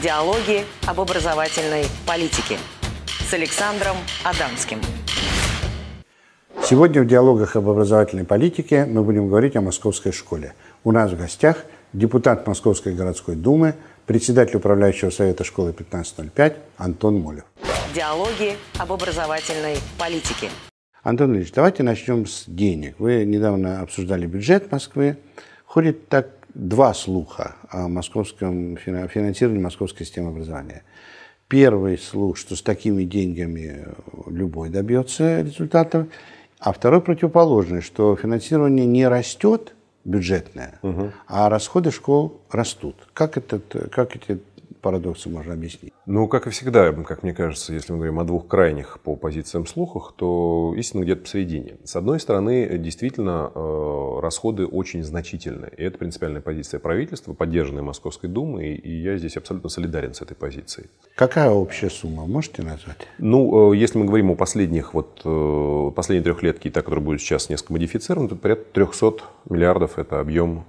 Диалоги об образовательной политике с Александром Адамским. Сегодня в диалогах об образовательной политике мы будем говорить о московской школе. У нас в гостях депутат Московской городской думы, председатель управляющего совета школы 1505 Антон Молев. Диалоги об образовательной политике. Антон Ильич, давайте начнем с денег. Вы недавно обсуждали бюджет Москвы. Ходит так два слуха о московском финансировании московской системы образования. Первый слух, что с такими деньгами любой добьется результатов, а второй противоположный, что финансирование не растет бюджетное, угу. а расходы школ растут. Как, этот, как эти парадоксы можно объяснить? Ну, как и всегда, как мне кажется, если мы говорим о двух крайних по позициям слухах, то истина где-то посередине. С одной стороны, действительно, э, расходы очень значительные. И это принципиальная позиция правительства, поддержанная Московской Думой, и я здесь абсолютно солидарен с этой позицией. Какая общая сумма, можете назвать? Ну, э, если мы говорим о последних, вот, э, последней трехлетке, та, которая будет сейчас несколько модифицирована, то порядка 300 миллиардов – это объем…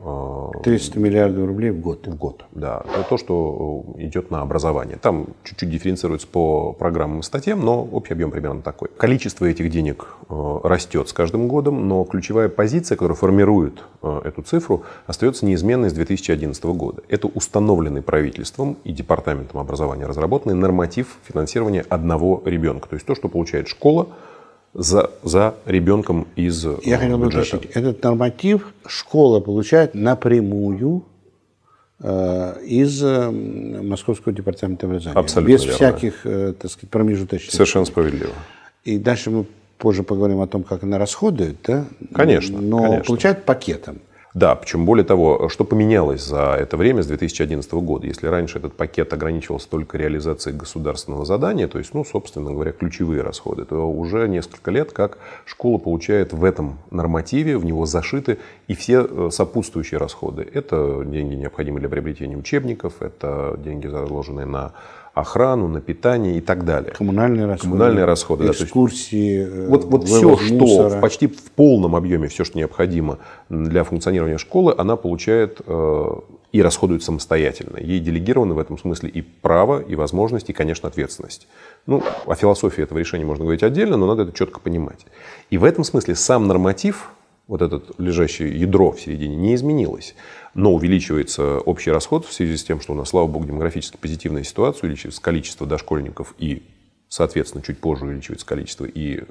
300 миллиардов рублей в год? В год, да. Это то, что идет на образование. Там чуть-чуть дифференцируется по программам и статьям, но общий объем примерно такой. Количество этих денег э, растет с каждым годом, но ключевая позиция, которая формирует э, эту цифру, остается неизменной с 2011 года. Это установленный правительством и департаментом образования разработанный норматив финансирования одного ребенка. То есть то, что получает школа, за, за ребенком из Я хотел бы уточнить, этот норматив школа получает напрямую Э, из э, Московского департамента образования. Абсолютно Без верно. всяких, э, так сказать, промежуточных. Совершенно справедливо. И дальше мы позже поговорим о том, как она расходует, да? Конечно. Но конечно. получает пакетом. Да, причем более того, что поменялось за это время с 2011 года. Если раньше этот пакет ограничивался только реализацией государственного задания, то есть, ну, собственно говоря, ключевые расходы, то уже несколько лет как школа получает в этом нормативе, в него зашиты и все э, сопутствующие расходы. Это деньги, необходимые для приобретения учебников, это деньги, заложенные на охрану, на питание и так далее. Коммунальные расходы. Коммунальные расходы. Экскурсии. Да, вот вот все, что в почти в полном объеме, все, что необходимо для функционирования школы, она получает э, и расходует самостоятельно. Ей делегированы в этом смысле и право, и возможность, и, конечно, ответственность. Ну, о философии этого решения можно говорить отдельно, но надо это четко понимать. И в этом смысле сам норматив, вот этот лежащее ядро в середине, не изменилось но увеличивается общий расход в связи с тем, что у нас, слава богу, демографически позитивная ситуация, увеличивается количество дошкольников и, соответственно, чуть позже увеличивается количество и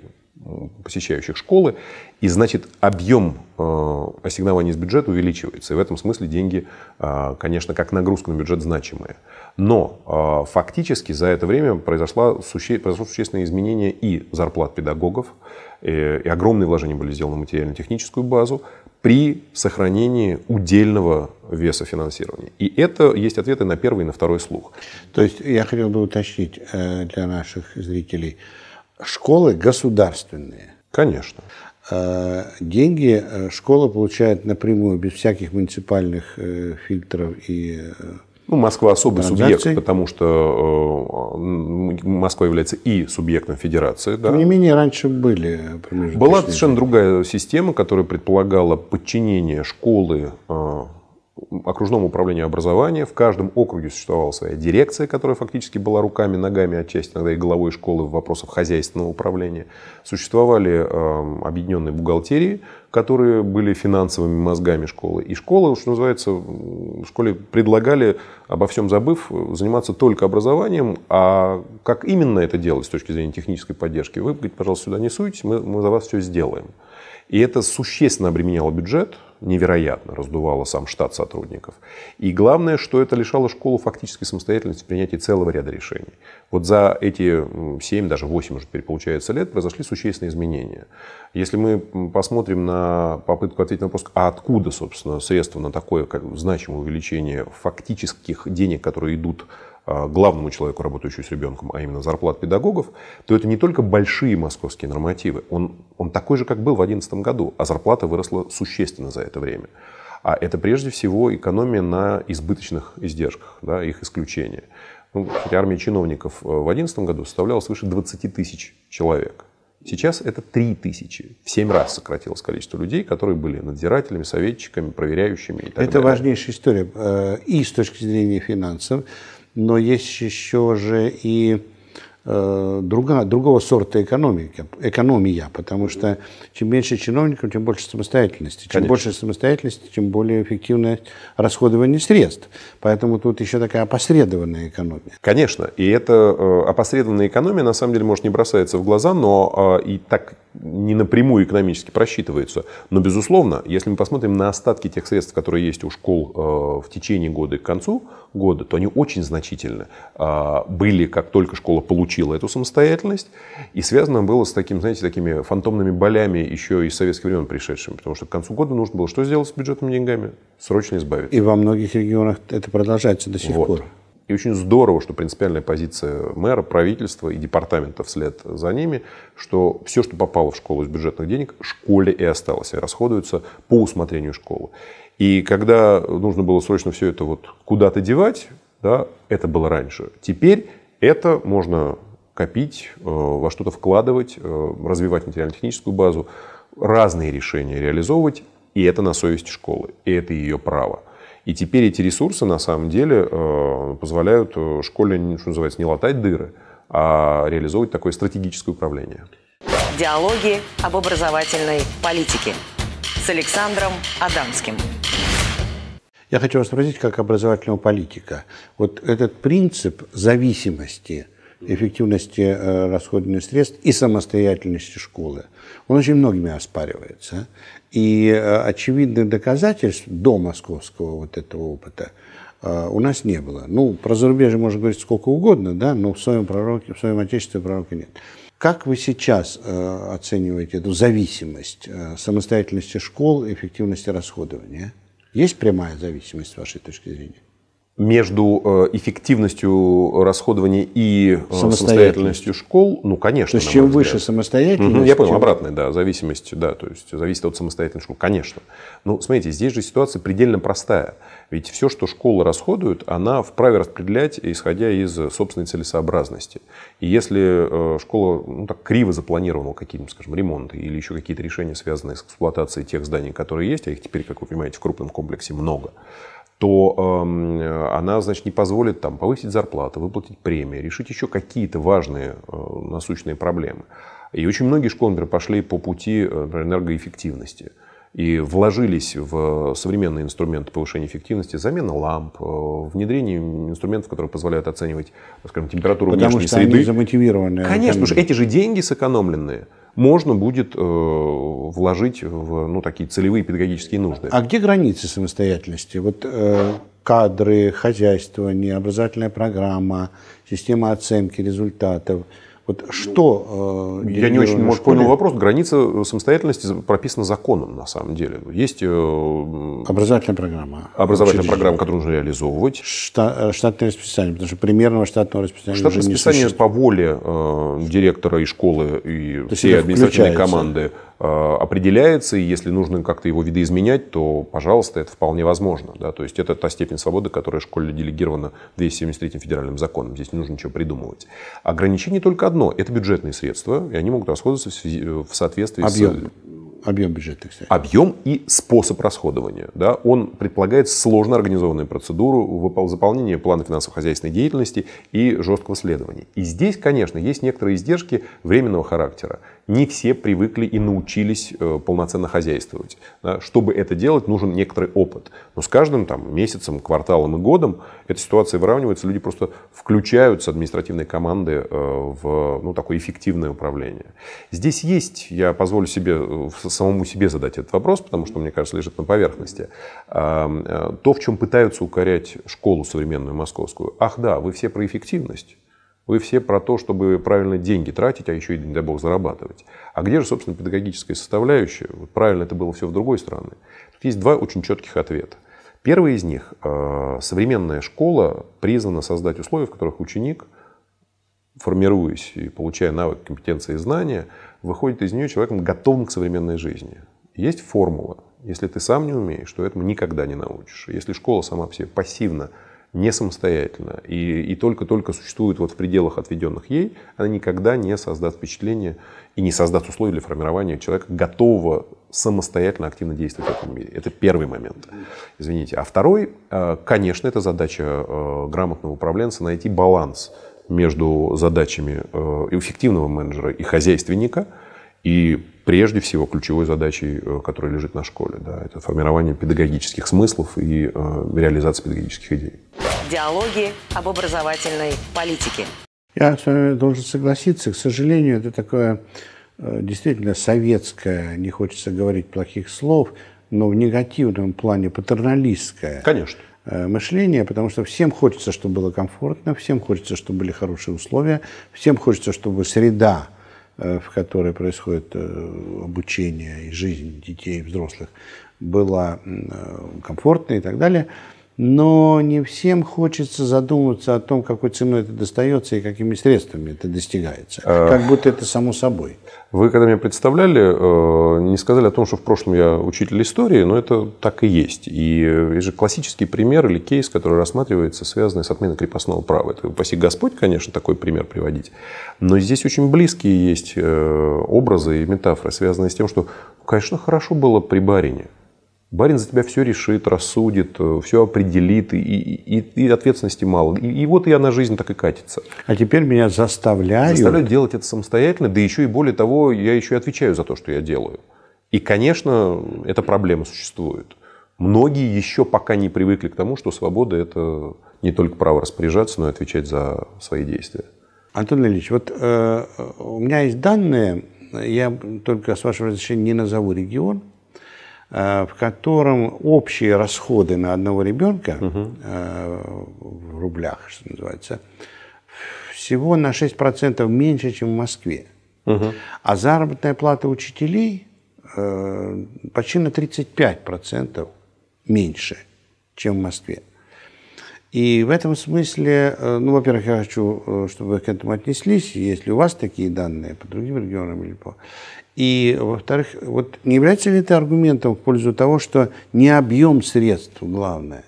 посещающих школы, и значит объем э, ассигнований из бюджета увеличивается. И в этом смысле деньги, э, конечно, как нагрузка на бюджет значимые. Но э, фактически за это время произошло, суще, произошло существенное изменение и зарплат педагогов, и огромные вложения были сделаны в материально-техническую базу при сохранении удельного веса финансирования. И это есть ответы на первый и на второй слух. То есть я хотел бы уточнить э, для наших зрителей. Школы государственные. Конечно. Э, деньги э, школа получает напрямую, без всяких муниципальных фильтров и ну, Москва особый субъект, потому что э, Москва является и субъектом федерации. Да. Тем не менее, раньше были Была совершенно другая система, которая предполагала подчинение школы э, окружному управлению образования. В каждом округе существовала своя дирекция, которая фактически была руками, ногами, отчасти иногда и головой школы в вопросах хозяйственного управления. Существовали э, объединенные бухгалтерии, которые были финансовыми мозгами школы. И школа, что называется, в школе предлагали, обо всем забыв, заниматься только образованием. А как именно это делать с точки зрения технической поддержки, вы, говорите, пожалуйста, сюда не суйтесь, мы, мы за вас все сделаем. И это существенно обременяло бюджет, невероятно раздувало сам штат сотрудников. И главное, что это лишало школу фактической самостоятельности в принятии целого ряда решений. Вот за эти 7, даже 8 уже теперь получается лет произошли существенные изменения. Если мы посмотрим на попытку ответить на вопрос, а откуда, собственно, средства на такое значимое увеличение фактических денег, которые идут а, главному человеку, работающему с ребенком, а именно зарплат педагогов, то это не только большие московские нормативы. Он, он такой же, как был в 2011 году, а зарплата выросла существенно за это время. А это прежде всего экономия на избыточных издержках, да, их исключение. Ну, армия чиновников э, в 2011 году составляла свыше 20 тысяч человек. Сейчас это 3 тысячи. В 7 раз сократилось количество людей, которые были надзирателями, советчиками, проверяющими и так это далее. важнейшая история э, и с точки зрения финансов, но есть еще же и друга, другого сорта экономики, экономия, потому что чем меньше чиновников, тем больше самостоятельности. Чем Конечно. больше самостоятельности, тем более эффективное расходование средств. Поэтому тут еще такая опосредованная экономия. Конечно, и эта э, опосредованная экономия на самом деле может не бросается в глаза, но э, и так не напрямую экономически просчитывается. Но, безусловно, если мы посмотрим на остатки тех средств, которые есть у школ э, в течение года и к концу года, то они очень значительны. Э, были, как только школа получила эту самостоятельность, и связано было с таким, знаете, такими фантомными болями еще из советских времен пришедшими, потому что к концу года нужно было что сделать с бюджетными деньгами? Срочно избавиться. И во многих регионах это продолжается до сих Вот. пор. И очень здорово, что принципиальная позиция мэра, правительства и департамента вслед за ними, что все, что попало в школу из бюджетных денег, школе и осталось, и расходуется по усмотрению школы. И когда нужно было срочно все это вот куда-то девать, да, это было раньше. Теперь это можно копить, э, во что-то вкладывать, э, развивать материально-техническую базу, разные решения реализовывать, и это на совести школы, и это ее право. И теперь эти ресурсы на самом деле э, позволяют э, школе, что называется, не латать дыры, а реализовывать такое стратегическое управление. Диалоги об образовательной политике с Александром Адамским. Я хочу вас спросить, как образовательного политика. Вот этот принцип зависимости, эффективности э, расходования средств и самостоятельности школы, он очень многими оспаривается. И э, очевидных доказательств до московского вот этого опыта э, у нас не было. Ну, про зарубежье можно говорить сколько угодно, да, но в своем, пророке, в своем отечестве пророка нет. Как вы сейчас э, оцениваете эту зависимость самостоятельности школ и эффективности расходования? Есть прямая зависимость с вашей точки зрения? Между э, эффективностью расходования и э, Самостоятельностью. самостоятельностью школ, ну, конечно. То есть чем мой выше взгляд. самостоятельность, Мгм, Я понял, тем- обратная, да, зависимость, да, то есть зависит от самостоятельной школы, конечно. Ну, смотрите, здесь же ситуация предельно простая. Ведь все, что школа расходует, она вправе распределять, исходя из собственной целесообразности. И если э, школа ну, так криво запланировала какие-нибудь, скажем, ремонты или еще какие-то решения, связанные с эксплуатацией тех зданий, которые есть, а их теперь, как вы понимаете, в крупном комплексе много, то эм, она, значит, не позволит там повысить зарплаты, выплатить премии, решить еще какие-то важные э, насущные проблемы. И очень многие школы, например, пошли по пути э, например, энергоэффективности и вложились в современные инструменты повышения эффективности, замена ламп, э, внедрение инструментов, которые позволяют оценивать, скажем, температуру Потому внешней что среды. они замотивированы. Конечно, потому что эти же деньги сэкономленные можно будет э, вложить в ну, такие целевые педагогические нужды. А где границы самостоятельности? Вот э, кадры, хозяйствование, образовательная программа, система оценки результатов. Вот что э, Я не очень, может, школе? понял вопрос. Граница самостоятельности прописана законом, на самом деле. Есть э, Образовательная программа. образовательная программа, которую нужно реализовывать. Шта- э, штатное расписание, потому что примерного штатного расписания Штатное уже не расписание существует. по воле э, директора и школы, и есть всей административной команды э, определяется, и если нужно как-то его видоизменять, то, пожалуйста, это вполне возможно. Да? То есть это та степень свободы, которая школе делегирована 273 федеральным законом. Здесь не нужно ничего придумывать. Ограничение только одно – это бюджетные средства, и они могут расходоваться в, в соответствии с Объем. Объем бюджета, кстати. объем и способ расходования. Да? Он предполагает сложно организованную процедуру заполнения плана финансово-хозяйственной деятельности и жесткого следования. И здесь, конечно, есть некоторые издержки временного характера. Не все привыкли и научились э, полноценно хозяйствовать. Чтобы это делать, нужен некоторый опыт. Но с каждым там, месяцем, кварталом и годом эта ситуация выравнивается. Люди просто включаются, административные команды, э, в ну, такое эффективное управление. Здесь есть, я позволю себе э, самому себе задать этот вопрос, потому что, мне кажется, лежит на поверхности. То, в чем пытаются укорять школу современную московскую. Ах да, вы все про эффективность. Вы все про то, чтобы правильно деньги тратить, а еще и, не дай бог, зарабатывать. А где же, собственно, педагогическая составляющая? Вот правильно это было все в другой стороне. Тут есть два очень четких ответа. Первый из них э, – современная школа призвана создать условия, в которых ученик, формируясь и получая навык, компетенции и знания, выходит из нее человеком, готовым к современной жизни. Есть формула. Если ты сам не умеешь, то этому никогда не научишь. Если школа сама по себе пассивна не самостоятельно и, и только-только существует вот в пределах, отведенных ей, она никогда не создаст впечатление и не создаст условия для формирования человека, готового самостоятельно активно действовать в этом мире. Это первый момент. Извините. А второй, э, конечно, это задача э, грамотного управленца найти баланс между задачами э, эффективного менеджера и хозяйственника и прежде всего ключевой задачей, которая лежит на школе. Да, это формирование педагогических смыслов и реализация педагогических идей. Диалоги об образовательной политике. Я с вами должен согласиться. К сожалению, это такое Э, действительно советское, не хочется говорить плохих слов, но в негативном плане патерналистское Конечно. Э, мышление, потому что всем хочется, чтобы было комфортно, всем хочется, чтобы были хорошие условия, всем хочется, чтобы среда, э, в которой происходит обучение и жизнь детей и взрослых, была комфортной и так далее но не всем хочется задумываться о том, какой ценой это достается и какими средствами это достигается. А... Как будто это само собой. Вы, когда меня представляли, э, не сказали о том, что в прошлом я учитель истории, но это так и есть. И есть же классический пример или кейс, который рассматривается, связанный с отменой крепостного права. Это, упаси Господь, конечно, такой пример приводить. Но здесь очень близкие есть э, образы и метафоры, связанные с тем, что, конечно, хорошо было при барине. Барин за тебя все решит, рассудит, э, все определит, и, и, и ответственности мало. И, и вот и она жизнь так и катится. А теперь меня заставляют... Заставляют делать это самостоятельно, да еще и более того, я еще и отвечаю за то, что я делаю. И, конечно, эта проблема существует. Многие еще пока не привыкли к тому, что свобода – это не только право распоряжаться, но и отвечать за свои действия. Антон Ильич, вот э, у меня есть данные, я только, с вашего разрешения, не назову регион, Э, в котором общие расходы на одного ребенка угу. в рублях, что называется, всего на 6% меньше, чем в Москве. Угу. А заработная плата учителей э, почти на 35% меньше, чем в Москве. И в этом смысле, ну, во-первых, я хочу, чтобы вы к этому отнеслись, если у вас такие данные по другим регионам или по... И, во-вторых, вот не является ли это аргументом в пользу того, что не объем средств главное,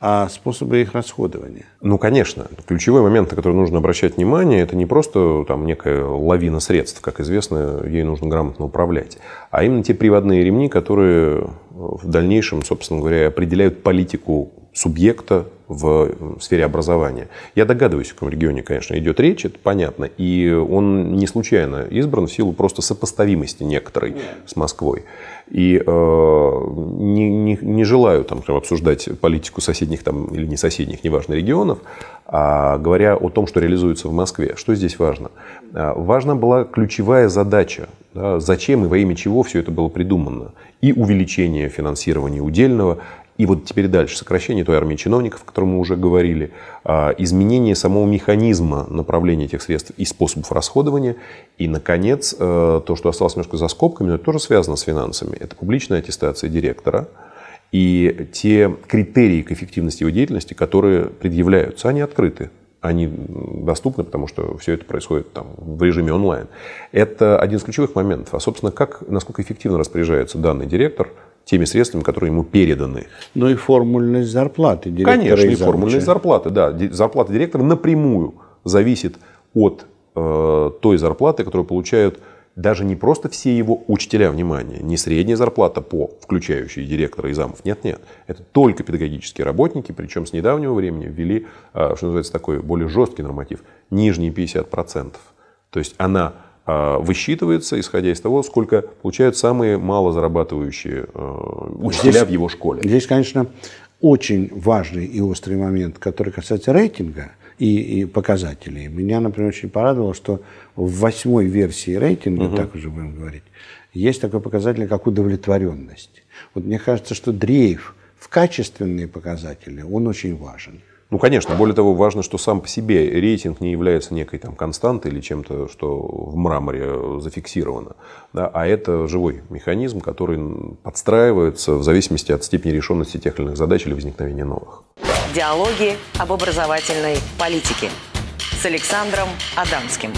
а способы их расходования? Ну, конечно. Ключевой момент, на который нужно обращать внимание, это не просто там, некая лавина средств, как известно, ей нужно грамотно управлять, а именно те приводные ремни, которые в дальнейшем, собственно говоря, определяют политику субъекта в сфере образования. Я догадываюсь, в каком регионе, конечно, идет речь, это понятно. И он не случайно избран в силу просто сопоставимости некоторой с Москвой. И э, не, не, не желаю там, обсуждать политику соседних там, или не соседних, неважно, регионов, а говоря о том, что реализуется в Москве. Что здесь важно? А, важна была ключевая задача, да, зачем и во имя чего все это было придумано. И увеличение финансирования удельного, и вот теперь дальше. Сокращение той армии чиновников, о котором мы уже говорили, а, изменение самого механизма направления этих средств и способов расходования. И, наконец, э, то, что осталось немножко за скобками, но это тоже связано с финансами. Это публичная аттестация директора и те критерии к эффективности его деятельности, которые предъявляются, они открыты они доступны, потому что все это происходит там, в режиме онлайн. Это один из ключевых моментов. А, собственно, как, насколько эффективно распоряжается данный директор теми средствами, которые ему переданы. Ну и формульность зарплаты директора. Конечно, и, и формульность зарплаты, да. Зарплата директора напрямую зависит от э, той зарплаты, которую получают даже не просто все его учителя, внимания, не средняя зарплата по включающей директора и замов, нет, нет. Это только педагогические работники, причем с недавнего времени ввели, э, что называется, такой более жесткий норматив, нижние 50%. То есть она высчитывается, исходя из того, сколько получают самые мало зарабатывающие а, учителя здесь, в его школе. Здесь, конечно, очень важный и острый момент, который касается рейтинга и, и показателей. Меня, например, очень порадовало, что в восьмой версии рейтинга, угу. так уже будем говорить, есть такой показатель, как удовлетворенность. Вот мне кажется, что дрейф в качественные показатели, он очень важен. Ну, конечно. Более того, важно, что сам по себе рейтинг не является некой там константой или чем-то, что в мраморе зафиксировано. Да, а это живой механизм, который подстраивается в зависимости от степени решенности тех или иных задач или возникновения новых. Диалоги об образовательной политике с Александром Адамским.